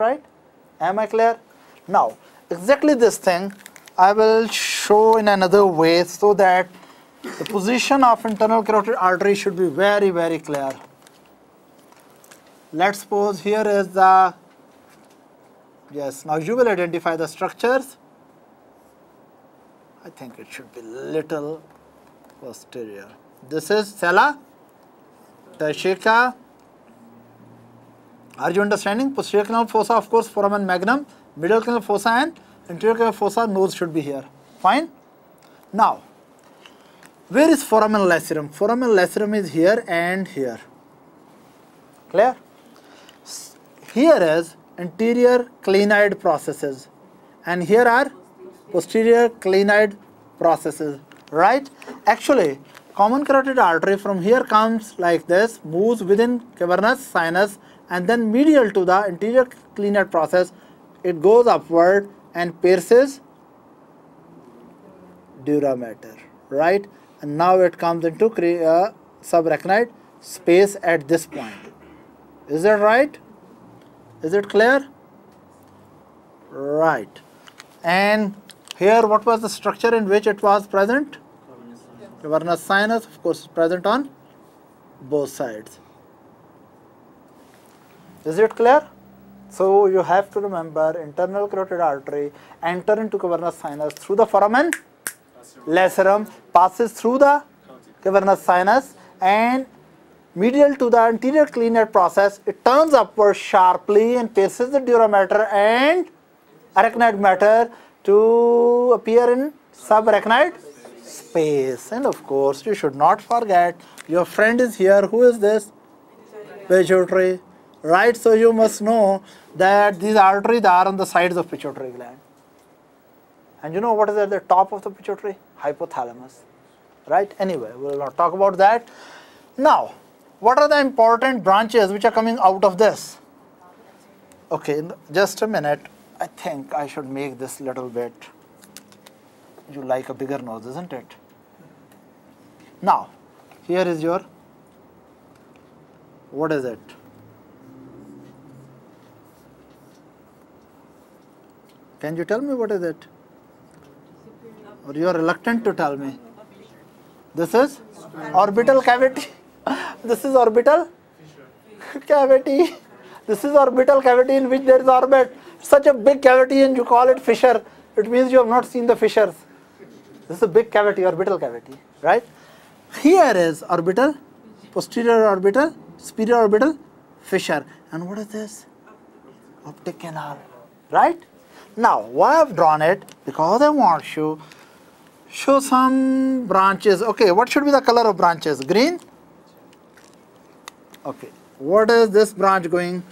right? Am i clear? Now exactly this thing i will show in another way so that the position of internal carotid artery should be very very clear. Let's suppose here is the yes now you will identify the structures. I think it should be little posterior. This is sella turcica. Are you understanding? Posterior cranial fossa, of course, foramen magnum, middle cranial fossa and anterior cranial fossa, nose should be here. Fine? Now, where is foramen lacerum? Foramen lacerum is here and here. Clear? Here is anterior clinoid processes and here are posterior clinoid processes, right? Actually, common carotid artery from here comes like this, moves within cavernous sinus and then medial to the anterior clinoid process, it goes upward and pierces dura mater, right? And now it comes into uh, subarachnoid space at this point. Is that right? Is it clear? Right. And here what was the structure in which it was present? cavernous sinus of course is present on both sides. Is it clear? So you have to remember internal carotid artery enter into cavernous sinus through the foramen lacerum passes through the cavernous sinus and medial to the anterior clinoid process it turns upward sharply and pierces the dura mater and arachnoid mater to appear in subarachnoid space. And of course you should not forget your friend is here. Who is this? Pituitary right so you must know that these arteries are on the sides of pituitary gland. And you know what is at the top of the pituitary? Hypothalamus. Right? Anyway we will not talk about that. Now what are the important branches which are coming out of this? Okay just a minute. I think i should make this little bit you like a bigger nose, isn't it? Now, here is your, what is it? Can you tell me what is it? Or you are reluctant to tell me? This is orbital cavity. this is orbital cavity. This is orbital cavity in which there is orbit. Such a big cavity and you call it fissure. It means you have not seen the fissures. This is a big cavity, orbital cavity, right? Here is orbital, posterior orbital, superior orbital fissure. And what is this? Optic canal, right? Now, why I've drawn it? Because I want to show some branches. Okay, what should be the color of branches? Green? Okay, what is this branch going?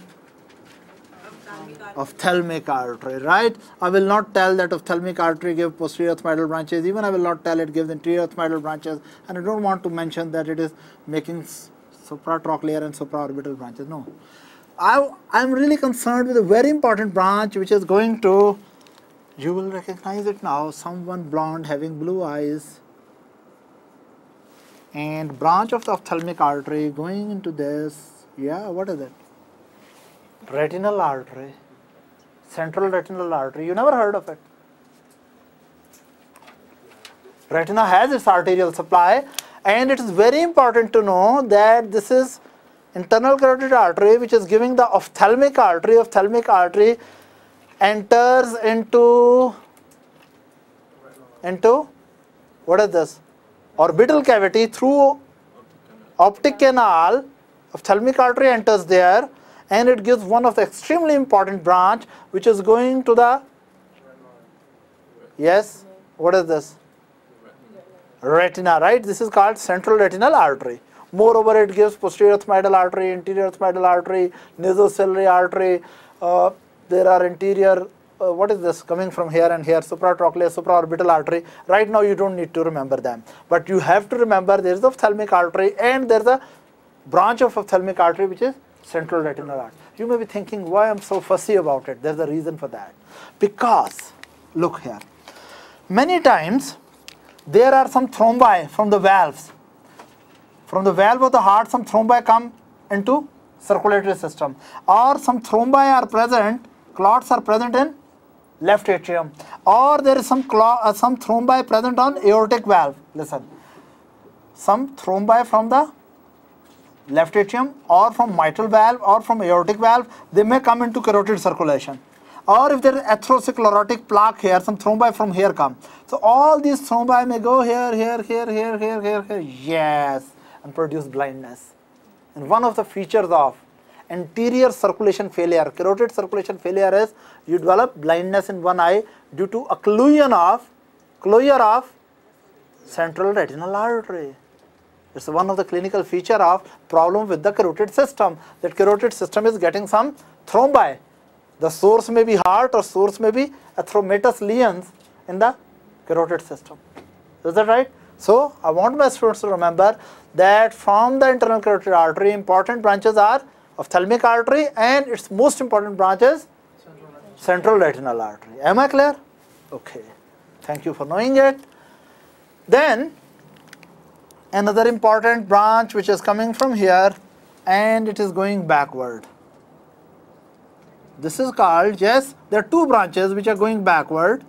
ophthalmic artery, right? I will not tell that ophthalmic artery give posterior ethmoidal branches, even I will not tell it gives anterior ethmoidal branches, and I don't want to mention that it is making supratrochlear and supraorbital branches, no. I am really concerned with a very important branch which is going to, you will recognize it now, someone blonde having blue eyes, and branch of the ophthalmic artery going into this, yeah, what is it? Retinal artery central retinal artery. You never heard of it. Retina has its arterial supply and it is very important to know that this is internal carotid artery which is giving the ophthalmic artery. Ophthalmic artery enters into into what is this? Orbital cavity through optic canal. Ophthalmic artery enters there and it gives one of the extremely important branch which is going to the yes what is this? Retina right? This is called central retinal artery moreover it gives posterior ethmoidal artery anterior ethmoidal artery nasociliary artery uh, there are anterior uh, what is this coming from here and here supratrochlear supraorbital artery right now you don't need to remember them but you have to remember there is the ophthalmic artery and there is a branch of ophthalmic artery which is central retinal artery. You may be thinking why I'm so fussy about it. There's a reason for that. Because, look here, many times there are some thrombi from the valves. From the valve of the heart, some thrombi come into circulatory system. Or some thrombi are present clots are present in left atrium. Or there is some clot, uh, some thrombi present on aortic valve. Listen. Some thrombi from the left atrium or from mitral valve or from aortic valve they may come into carotid circulation. Or if there is atherosclerotic plaque here some thrombi from here come. So all these thrombi may go here here here here here here here. Yes and produce blindness and one of the features of anterior circulation failure, carotid circulation failure is you develop blindness in one eye due to occlusion of, closure of central retinal artery. It's one of the clinical feature of problem with the carotid system, that carotid system is getting some thrombi. The source may be heart or source may be atheromatous lesions in the carotid system. Is that right? So, I want my students to remember that from the internal carotid artery, important branches are ophthalmic artery and its most important branch is central retinal artery. Am I clear? Okay. Thank you for knowing it. Then another important branch which is coming from here and it is going backward. This is called, yes, there are two branches which are going backward,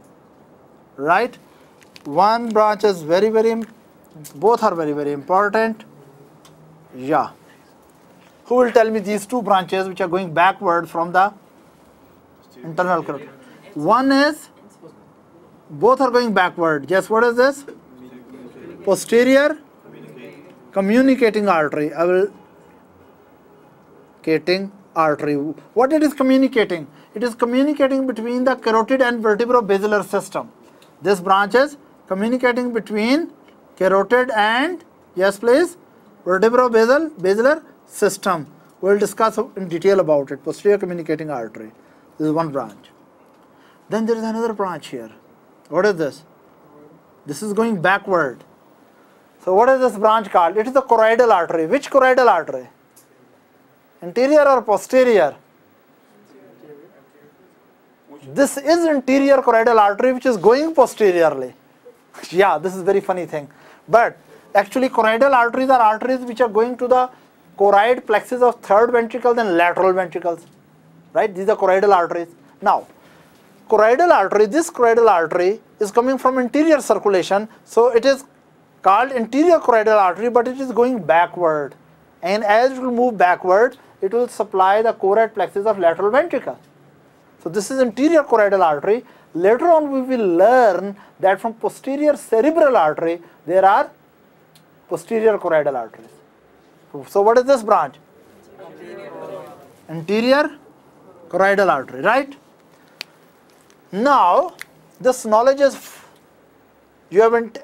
right? One branch is very, very, both are very, very important. Yeah. Who will tell me these two branches which are going backward from the internal carotid? One is, both are going backward. Yes, what is this? Posterior communicating artery. I will communicating artery. What it is communicating? It is communicating between the carotid and vertebral basilar system. This branch is communicating between carotid and, yes please, vertebrobasal basilar system. We will discuss in detail about it, posterior communicating artery. This is one branch. Then there is another branch here. What is this? This is going backward. So what is this branch called? It is the choroidal artery. Which choroidal artery? Anterior or posterior? This is anterior choroidal artery which is going posteriorly. Yeah, this is very funny thing. But actually choroidal arteries are arteries which are going to the choroid plexus of third ventricle then lateral ventricles. Right? These are choroidal arteries. Now choroidal artery this choroidal artery is coming from anterior circulation. So it is called anterior choroidal artery but it is going backward. And as it will move backward it will supply the choroid plexus of lateral ventricle so this is anterior choroidal artery later on we will learn that from posterior cerebral artery there are posterior choroidal arteries so what is this branch? Anterior choroidal artery, right? Now, this knowledge is, you haven't